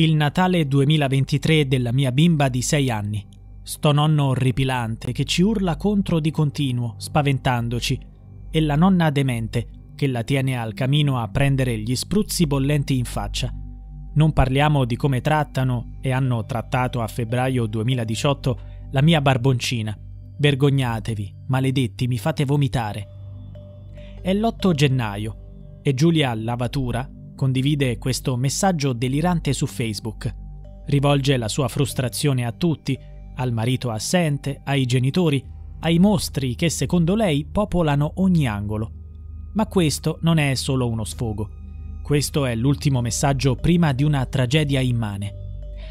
Il Natale 2023 della mia bimba di 6 anni. Sto nonno orripilante che ci urla contro di continuo, spaventandoci, e la nonna demente che la tiene al camino a prendere gli spruzzi bollenti in faccia. Non parliamo di come trattano e hanno trattato a febbraio 2018 la mia barboncina. Vergognatevi, maledetti, mi fate vomitare. È l'8 gennaio e Giulia Lavatura condivide questo messaggio delirante su Facebook. Rivolge la sua frustrazione a tutti, al marito assente, ai genitori, ai mostri che secondo lei popolano ogni angolo. Ma questo non è solo uno sfogo. Questo è l'ultimo messaggio prima di una tragedia immane.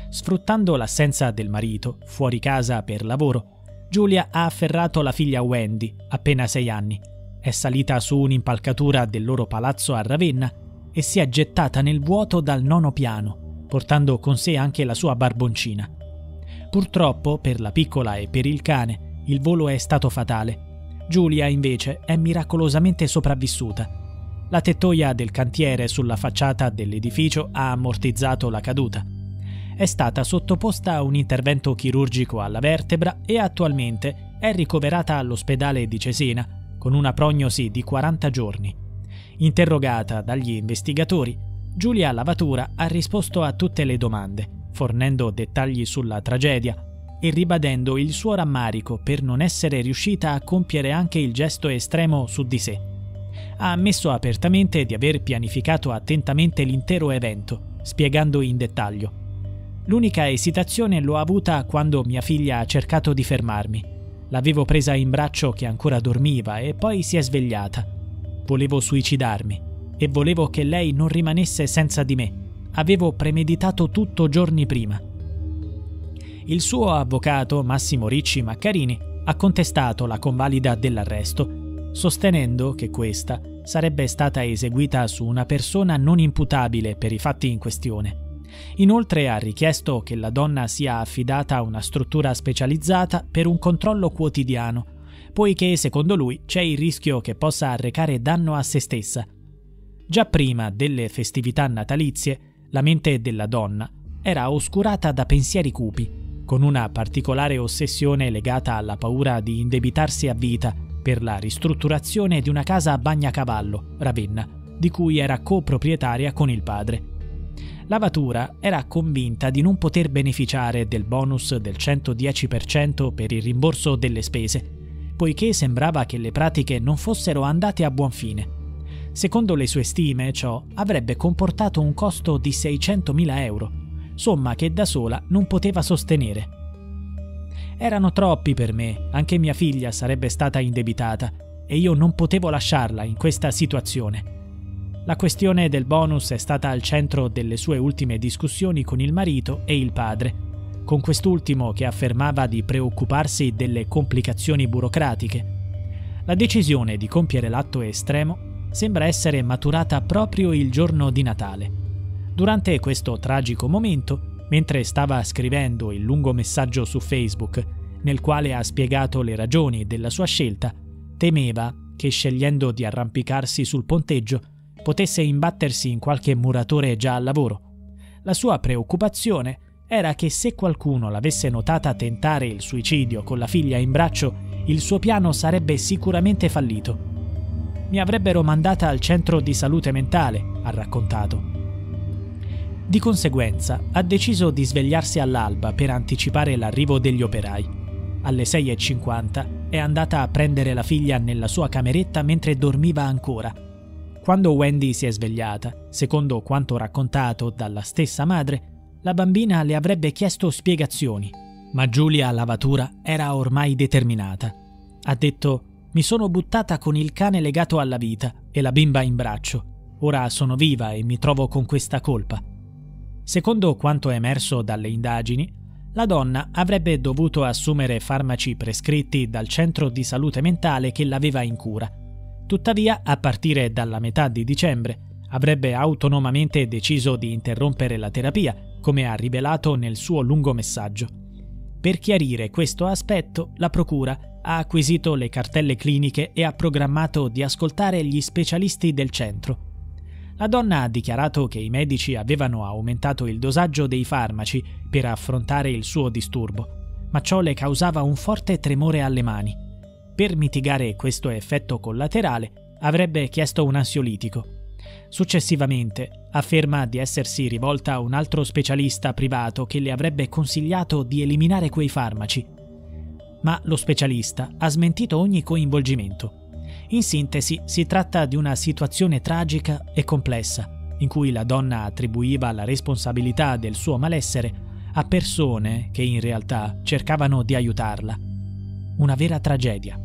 Sfruttando l'assenza del marito, fuori casa per lavoro, Giulia ha afferrato la figlia Wendy, appena sei anni. È salita su un'impalcatura del loro palazzo a Ravenna e si è gettata nel vuoto dal nono piano, portando con sé anche la sua barboncina. Purtroppo, per la piccola e per il cane, il volo è stato fatale. Giulia, invece, è miracolosamente sopravvissuta. La tettoia del cantiere sulla facciata dell'edificio ha ammortizzato la caduta. È stata sottoposta a un intervento chirurgico alla vertebra e attualmente è ricoverata all'ospedale di Cesena con una prognosi di 40 giorni. Interrogata dagli investigatori, Giulia Lavatura ha risposto a tutte le domande, fornendo dettagli sulla tragedia e ribadendo il suo rammarico per non essere riuscita a compiere anche il gesto estremo su di sé. Ha ammesso apertamente di aver pianificato attentamente l'intero evento, spiegando in dettaglio. L'unica esitazione l'ho avuta quando mia figlia ha cercato di fermarmi. L'avevo presa in braccio che ancora dormiva e poi si è svegliata. Volevo suicidarmi e volevo che lei non rimanesse senza di me. Avevo premeditato tutto giorni prima. Il suo avvocato, Massimo Ricci Maccarini, ha contestato la convalida dell'arresto, sostenendo che questa sarebbe stata eseguita su una persona non imputabile per i fatti in questione. Inoltre ha richiesto che la donna sia affidata a una struttura specializzata per un controllo quotidiano poiché secondo lui c'è il rischio che possa arrecare danno a se stessa. Già prima delle festività natalizie, la mente della donna era oscurata da pensieri cupi, con una particolare ossessione legata alla paura di indebitarsi a vita per la ristrutturazione di una casa a Bagnacavallo, Ravenna, di cui era coproprietaria con il padre. Lavatura era convinta di non poter beneficiare del bonus del 110% per il rimborso delle spese poiché sembrava che le pratiche non fossero andate a buon fine. Secondo le sue stime, ciò avrebbe comportato un costo di 600.000 euro, somma che da sola non poteva sostenere. Erano troppi per me, anche mia figlia sarebbe stata indebitata e io non potevo lasciarla in questa situazione. La questione del bonus è stata al centro delle sue ultime discussioni con il marito e il padre con quest'ultimo che affermava di preoccuparsi delle complicazioni burocratiche. La decisione di compiere l'atto estremo sembra essere maturata proprio il giorno di Natale. Durante questo tragico momento, mentre stava scrivendo il lungo messaggio su Facebook, nel quale ha spiegato le ragioni della sua scelta, temeva che scegliendo di arrampicarsi sul ponteggio potesse imbattersi in qualche muratore già al lavoro. La sua preoccupazione era che se qualcuno l'avesse notata tentare il suicidio con la figlia in braccio, il suo piano sarebbe sicuramente fallito. Mi avrebbero mandata al centro di salute mentale, ha raccontato. Di conseguenza ha deciso di svegliarsi all'alba per anticipare l'arrivo degli operai. Alle 6.50 è andata a prendere la figlia nella sua cameretta mentre dormiva ancora. Quando Wendy si è svegliata, secondo quanto raccontato dalla stessa madre, la bambina le avrebbe chiesto spiegazioni, ma Giulia Lavatura era ormai determinata. Ha detto mi sono buttata con il cane legato alla vita e la bimba in braccio. Ora sono viva e mi trovo con questa colpa. Secondo quanto emerso dalle indagini, la donna avrebbe dovuto assumere farmaci prescritti dal centro di salute mentale che l'aveva in cura. Tuttavia, a partire dalla metà di dicembre, avrebbe autonomamente deciso di interrompere la terapia come ha rivelato nel suo lungo messaggio. Per chiarire questo aspetto, la Procura ha acquisito le cartelle cliniche e ha programmato di ascoltare gli specialisti del centro. La donna ha dichiarato che i medici avevano aumentato il dosaggio dei farmaci per affrontare il suo disturbo, ma ciò le causava un forte tremore alle mani. Per mitigare questo effetto collaterale avrebbe chiesto un ansiolitico. Successivamente afferma di essersi rivolta a un altro specialista privato che le avrebbe consigliato di eliminare quei farmaci. Ma lo specialista ha smentito ogni coinvolgimento in sintesi, si tratta di una situazione tragica e complessa, in cui la donna attribuiva la responsabilità del suo malessere a persone che in realtà cercavano di aiutarla. Una vera tragedia.